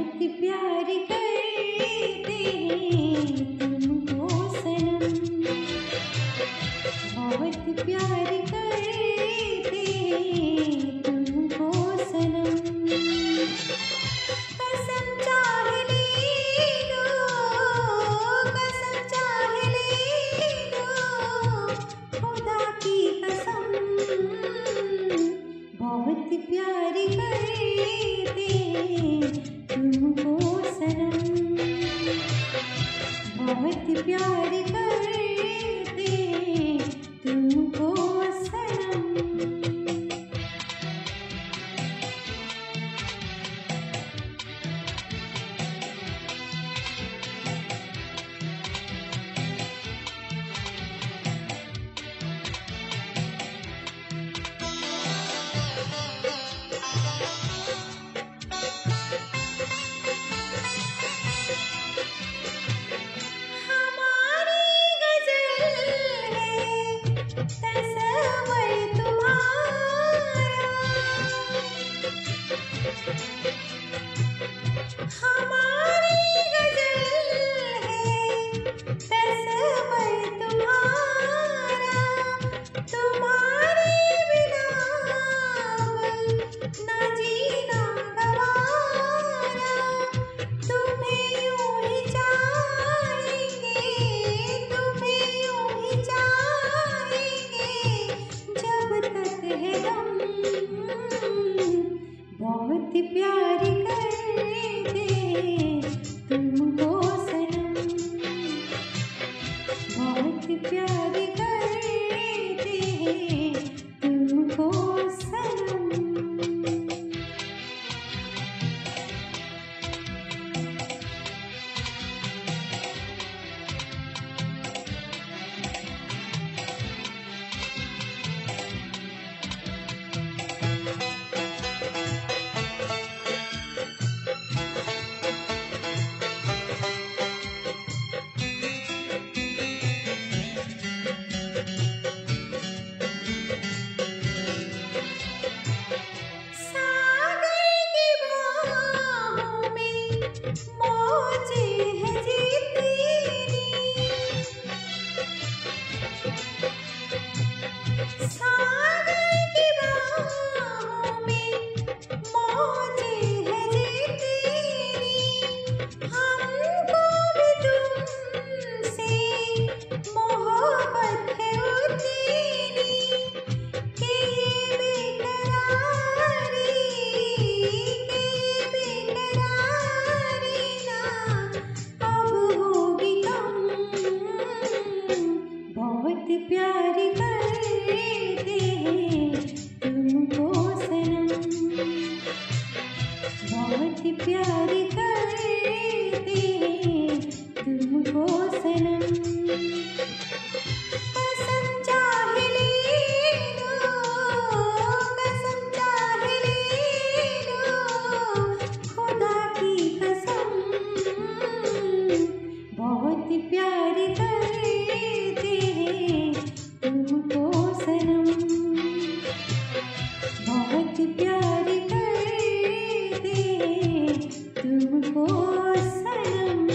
बहुत प्यार करते हैं बहुत प्यार करते तुमको सनम। बहुत प्यार प्यार तुमको सनम।